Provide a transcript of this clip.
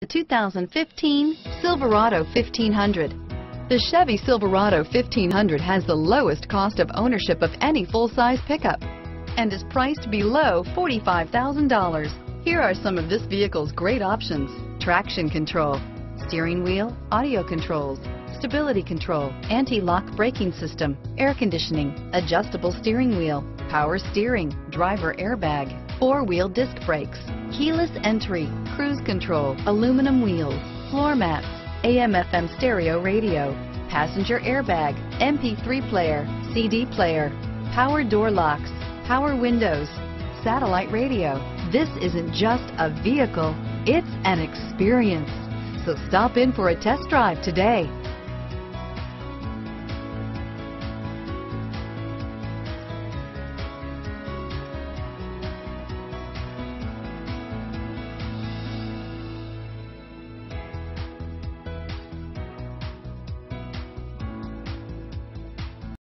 The 2015 Silverado 1500. The Chevy Silverado 1500 has the lowest cost of ownership of any full-size pickup and is priced below $45,000. Here are some of this vehicle's great options. Traction control, steering wheel, audio controls, stability control, anti-lock braking system, air conditioning, adjustable steering wheel, power steering, driver airbag, four-wheel disc brakes, keyless entry, cruise control, aluminum wheels, floor mats, AM FM stereo radio, passenger airbag, MP3 player, CD player, power door locks, power windows, satellite radio. This isn't just a vehicle, it's an experience. So stop in for a test drive today.